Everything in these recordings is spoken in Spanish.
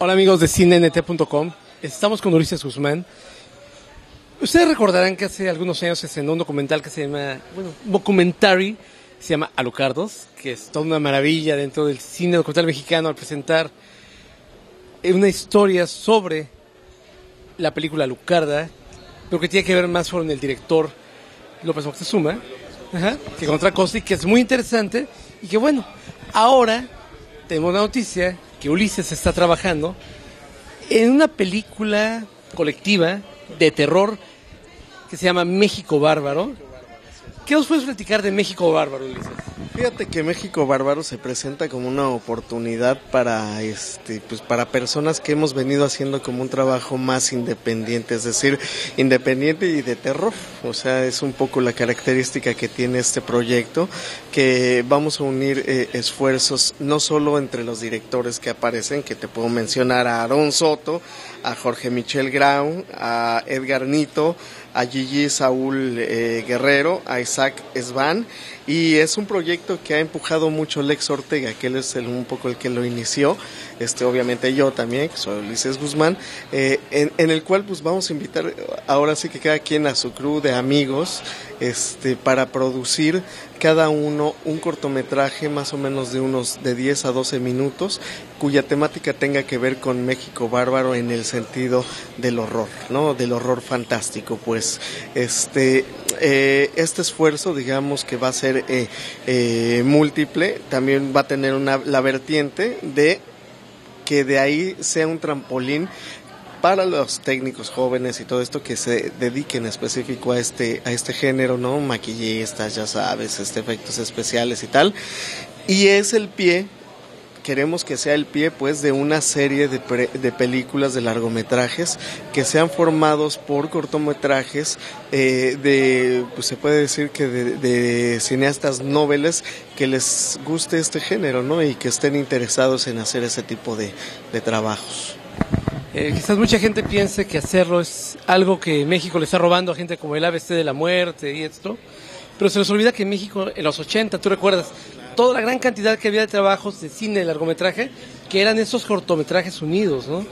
Hola amigos de cinent.com. Estamos con Ulises Guzmán. Ustedes recordarán que hace algunos años se estrenó un documental que se llama, bueno, un documentary, se llama Alucardos, que es toda una maravilla dentro del cine documental mexicano al presentar una historia sobre la película Alucarda, pero que tiene que ver más con el director López Moctezuma, que con otra cosa y que es muy interesante y que bueno, ahora tenemos la noticia que Ulises está trabajando en una película colectiva de terror que se llama México Bárbaro. ¿Qué nos puedes platicar de México Bárbaro, Ulises? Fíjate que México Bárbaro se presenta como una oportunidad para este pues para personas que hemos venido haciendo como un trabajo más independiente, es decir, independiente y de terror. O sea, es un poco la característica que tiene este proyecto que vamos a unir eh, esfuerzos no solo entre los directores que aparecen, que te puedo mencionar a Aaron Soto, a Jorge Michel Grau, a Edgar Nito, a Gigi Saúl eh, Guerrero, a Isaac Svan y es un proyecto que ha empujado mucho Lex Ortega, que él es el, un poco el que lo inició, este obviamente yo también, que soy Ulises Guzmán, eh, en, en, el cual pues vamos a invitar ahora sí que cada quien a su crew de amigos este para producir cada uno un cortometraje más o menos de unos de 10 a 12 minutos cuya temática tenga que ver con México bárbaro en el sentido del horror, ¿no? Del horror fantástico, pues este eh, este esfuerzo, digamos que va a ser eh, eh, múltiple, también va a tener una la vertiente de que de ahí sea un trampolín para los técnicos jóvenes y todo esto que se dediquen específico a este a este género, ¿no? Maquillistas, ya sabes, este efectos especiales y tal. Y es el pie queremos que sea el pie pues de una serie de, pre, de películas de largometrajes que sean formados por cortometrajes eh, de pues se puede decir que de, de, cineastas noveles que les guste este género no y que estén interesados en hacer ese tipo de, de trabajos eh, quizás mucha gente piense que hacerlo es algo que México le está robando a gente como el ABC de la muerte y esto, pero se les olvida que en México en los 80, tú recuerdas, toda la gran cantidad que había de trabajos de cine, de largometraje, que eran esos cortometrajes unidos, ¿no?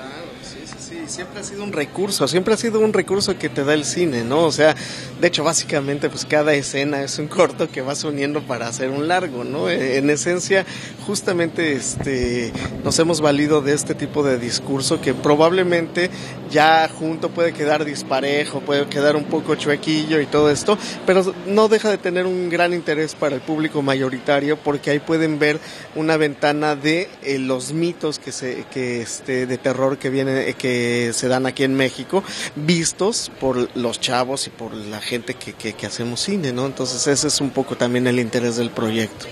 Siempre ha sido un recurso, siempre ha sido un recurso que te da el cine, ¿no? O sea, de hecho, básicamente, pues cada escena es un corto que vas uniendo para hacer un largo, ¿no? En esencia, justamente, este, nos hemos valido de este tipo de discurso que probablemente ya junto puede quedar disparejo, puede quedar un poco chuequillo y todo esto, pero no deja de tener un gran interés para el público mayoritario porque ahí pueden ver una ventana de eh, los mitos que se que este de terror que viene que se dan aquí en México vistos por los chavos y por la gente que, que, que hacemos cine, ¿no? Entonces ese es un poco también el interés del proyecto.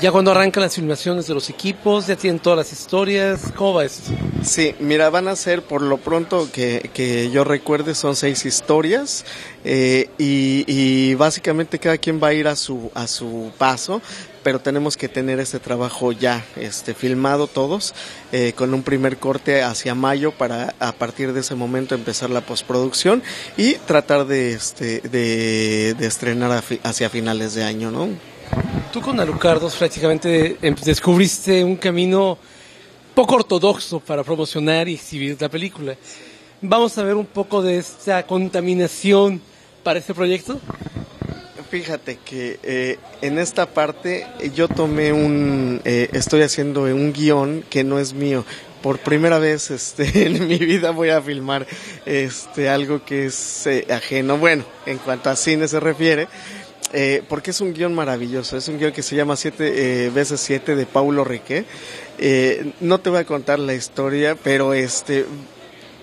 Ya cuando arrancan las filmaciones de los equipos, ya tienen todas las historias, ¿cómo va esto? Sí, mira, van a ser por lo pronto que, que yo recuerde son seis historias eh, y, y, básicamente cada quien va a ir a su a su paso, pero tenemos que tener este trabajo ya este filmado todos eh, con un primer corte hacia mayo para a partir de ese momento empezar la postproducción y tratar de este de, de estrenar hacia finales de año, ¿no? Tú con Alucardos prácticamente descubriste un camino poco ortodoxo para promocionar y exhibir la película. Vamos a ver un poco de esta contaminación para este proyecto. Fíjate que eh, en esta parte yo tomé un, eh, estoy haciendo un guion que no es mío. Por primera vez este, en mi vida voy a filmar este, algo que es eh, ajeno, bueno, en cuanto a cine se refiere, eh, porque es un guion maravilloso, es un guion que se llama Siete eh, veces Siete de Paulo Riquet. Eh, no te voy a contar la historia, pero este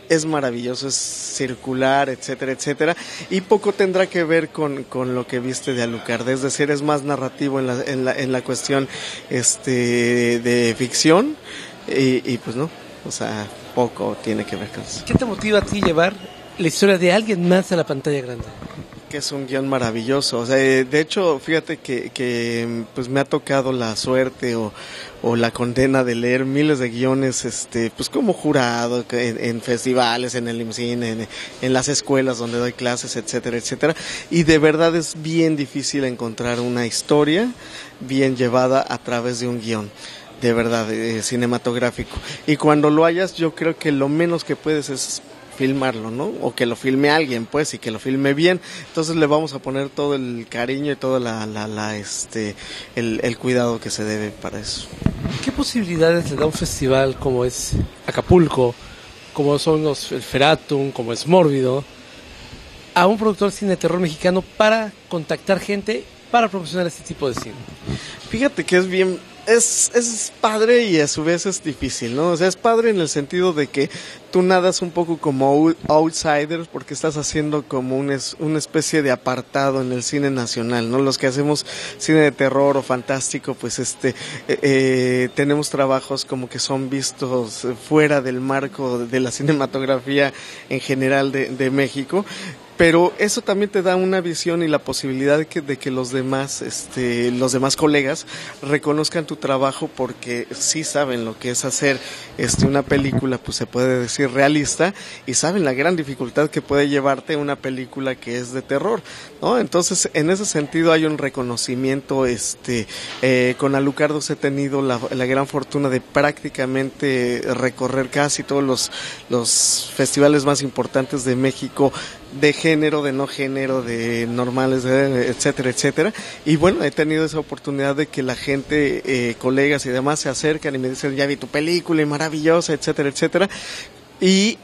es maravilloso, es circular, etcétera, etcétera, y poco tendrá que ver con, con lo que viste de Alucard, es decir, es más narrativo en la, en la, en la cuestión este, de ficción, y, y pues no, o sea, poco tiene que ver con eso. ¿Qué te motiva a ti llevar la historia de alguien más a la pantalla grande? Es un guion maravilloso. O sea, de hecho, fíjate que, que pues me ha tocado la suerte o, o, la condena de leer miles de guiones, este, pues como jurado en, festivales, en el IMCIN, en, en, las escuelas donde doy clases, etcétera, etcétera. Y de verdad es bien difícil encontrar una historia bien llevada a través de un guion. de verdad, eh, cinematográfico. Y cuando lo hayas, yo creo que lo menos que puedes es filmarlo, ¿no? O que lo filme alguien, pues, y que lo filme bien. Entonces le vamos a poner todo el cariño y todo la, la, la este, el, el, cuidado que se debe para eso. ¿Qué posibilidades le da un festival como es Acapulco, como son los el Feratum, como es Mórbido, a un productor de cine de terror mexicano para contactar gente para promocionar este tipo de cine? Fíjate que es bien es, es padre y a su vez es difícil, ¿no? O sea, es padre en el sentido de que tú nadas un poco como outsider porque estás haciendo como un una especie de apartado en el cine nacional, ¿no? Los que hacemos cine de terror o fantástico, pues este, eh, eh, tenemos trabajos como que son vistos fuera del marco de la cinematografía en general de, de México pero eso también te da una visión y la posibilidad de que, de que los demás este los demás colegas reconozcan tu trabajo porque sí saben lo que es hacer este una película pues se puede decir realista y saben la gran dificultad que puede llevarte una película que es de terror no entonces en ese sentido hay un reconocimiento este eh, con Alucardos he tenido la, la gran fortuna de prácticamente recorrer casi todos los los festivales más importantes de México de género, de no género, de normales, etcétera, etcétera. Y bueno, he tenido esa oportunidad de que la gente, eh, colegas y demás se acercan y me dicen, ya vi tu película y maravillosa, etcétera, etcétera. Y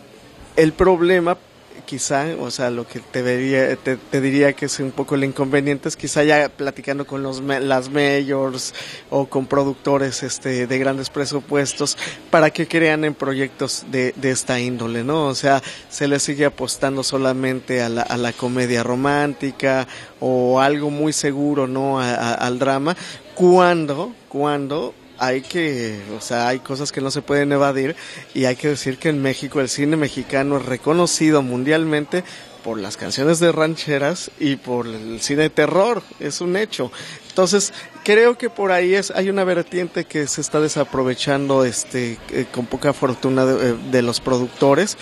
el problema quizá, o sea, lo que te, vería, te, diría que es un poco el inconveniente es quizá ya platicando con los las mayors o con productores este de grandes presupuestos para que crean en proyectos de, de esta índole, ¿no? O sea, se les sigue apostando solamente a la, a la comedia romántica o algo muy seguro, ¿no? al drama, cuando, cuando hay que, o sea, hay cosas que no se pueden evadir y hay que decir que en México el cine mexicano es reconocido mundialmente por las canciones de rancheras y por el cine de terror, es un hecho. Entonces, creo que por ahí es hay una vertiente que se está desaprovechando este eh, con poca fortuna de, eh, de los productores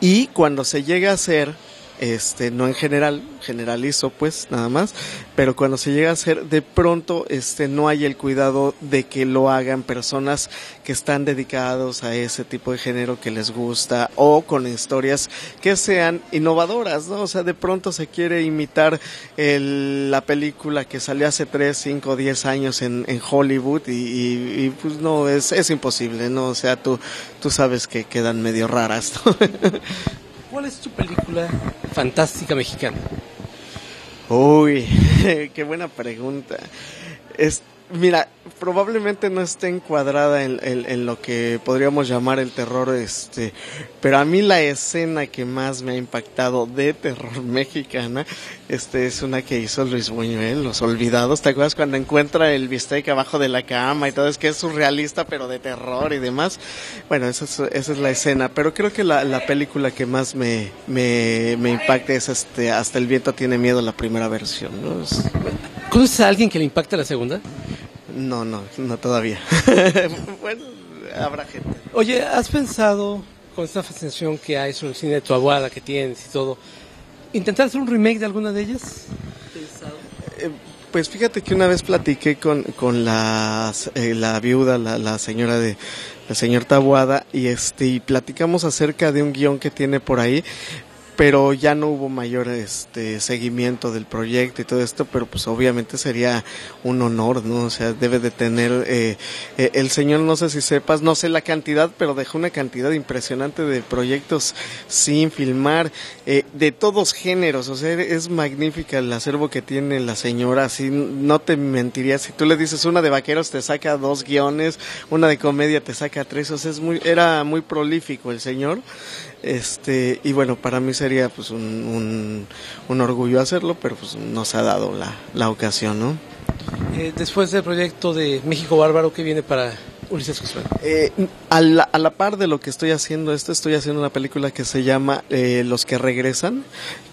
y cuando se llega a hacer este, no en general, generalizo pues nada más, pero cuando se llega a hacer, de pronto este, no hay el cuidado de que lo hagan personas que están dedicados a ese tipo de género que les gusta o con historias que sean innovadoras, ¿no? O sea, de pronto se quiere imitar el, la película que salió hace 3, 5, 10 años en, Hollywood y, pues no, es, es imposible, ¿no? O sea, tú, tú sabes que quedan medio raras. ¿Cuál es tu película fantástica mexicana? Uy, qué buena pregunta. Es, mira, probablemente no esté encuadrada en, lo que podríamos llamar el terror, este, pero a mí la escena que más me ha impactado de terror mexicana, este, es una que hizo Luis Buñuel, Los Olvidados. ¿Te acuerdas cuando encuentra el bistec abajo de la cama y todo? Es que es surrealista, pero de terror y demás. Bueno, esa es, esa es la escena, pero creo que la, la película que más me, me, me impacta es este, Hasta el viento tiene miedo, la primera versión, ¿no? Es, ¿Conoces a alguien que le impacte la segunda? No, no, no todavía. bueno, habrá gente. Oye, ¿has pensado con esta fascinación que hay sobre el cine de tu abuela que tienes y todo, intentar hacer un remake de alguna de ellas? Eh, pues fíjate que una vez platiqué con, con la, eh, la viuda, la, la señora de, el señor Tabuada y este y platicamos acerca de un guion que tiene por ahí pero ya no hubo mayor este seguimiento del proyecto y todo esto, pero pues obviamente sería un honor, ¿no? O sea, debe de tener eh, eh, el señor, no sé si sepas, no sé la cantidad, pero dejó una cantidad impresionante de proyectos sin filmar, eh, de todos géneros, o sea, es magnífica el acervo que tiene la señora, así no te mentiría, si tú le dices una de vaqueros te saca dos guiones, una de comedia te saca tres, o sea, es muy, era muy prolífico el señor, este, y bueno, para mí sería pues un, un, un orgullo hacerlo, pero pues no se ha dado la, la ocasión, ¿no? Eh, después del proyecto de México Bárbaro, ¿qué viene para Ulises Guzmán? Eh, a, la, a, la, par de lo que estoy haciendo esto, estoy haciendo una película que se llama eh, Los que regresan,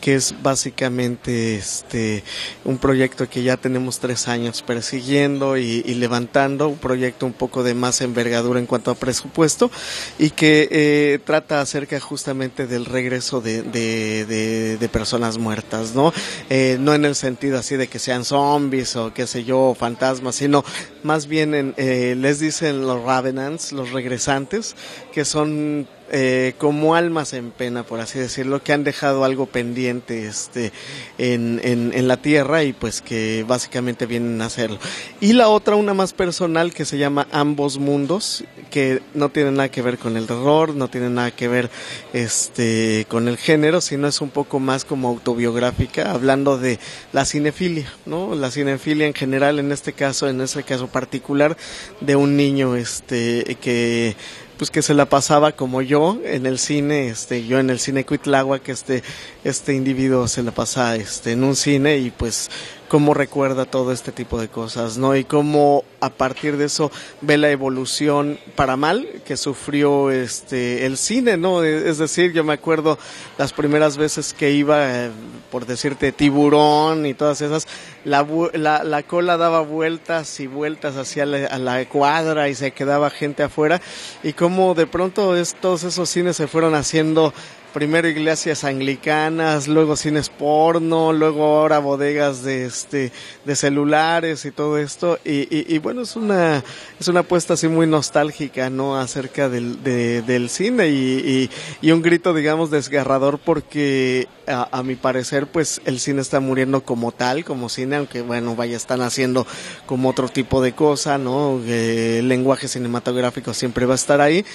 que es básicamente este un proyecto que ya tenemos tres años persiguiendo y, y levantando, un proyecto un poco de más envergadura en cuanto a presupuesto y que eh, trata acerca justamente del regreso de, personas muertas, ¿no? Eh, no en el sentido así de que sean zombies o qué sé yo, fantasmas, sino más bien en, eh, les dicen los Ravenants, los regresantes, que son eh, como almas en pena, por así decirlo, que han dejado algo pendiente este, en, en, en, la tierra y pues que básicamente vienen a hacerlo. Y la otra, una más personal, que se llama Ambos Mundos, que no tiene nada que ver con el terror, no tiene nada que ver este, con el género, sino es un poco más como autobiográfica, hablando de la cinefilia, ¿no? La cinefilia en general, en este caso, en este caso particular, de un niño este, que pues que se la pasaba como yo en el cine, este, yo en el cine Cuitlagua, que este, este individuo se la pasa este, en un cine y pues cómo recuerda todo este tipo de cosas, ¿no? Y cómo a partir de eso ve la evolución para mal que sufrió este el cine, ¿no? Es decir, yo me acuerdo las primeras veces que iba, eh, por decirte, tiburón y todas esas, la, la, la cola daba vueltas y vueltas hacia la cuadra y se quedaba gente afuera y cómo de pronto es, todos esos cines se fueron haciendo primero iglesias anglicanas, luego cines porno, luego ahora bodegas de este de celulares y todo esto. Y, y, y bueno es una es una apuesta así muy nostálgica no acerca del, de, del cine y, y, un grito digamos desgarrador porque a, mi parecer pues el cine está muriendo como tal como cine aunque bueno vaya están haciendo como otro tipo de cosa no eh, el lenguaje cinematográfico siempre va a estar ahí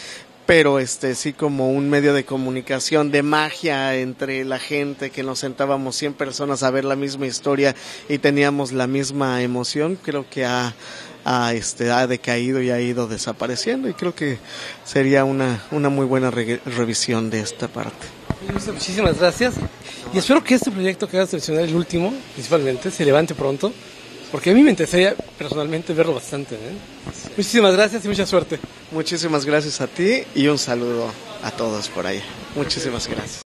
pero este sí como un medio de comunicación de magia entre la gente que nos sentábamos 100 personas a ver la misma historia y teníamos la misma emoción creo que ha, ha este ha decaído y ha ido desapareciendo y creo que sería una una muy buena re revisión de esta parte. Muchísimas gracias. Y espero que este proyecto que vas a mencionar el último principalmente se levante pronto porque a mí me interesaría personalmente verlo bastante. ¿eh? Muchísimas gracias y mucha suerte. Muchísimas gracias a ti y un saludo a todos por ahí. Muchísimas gracias.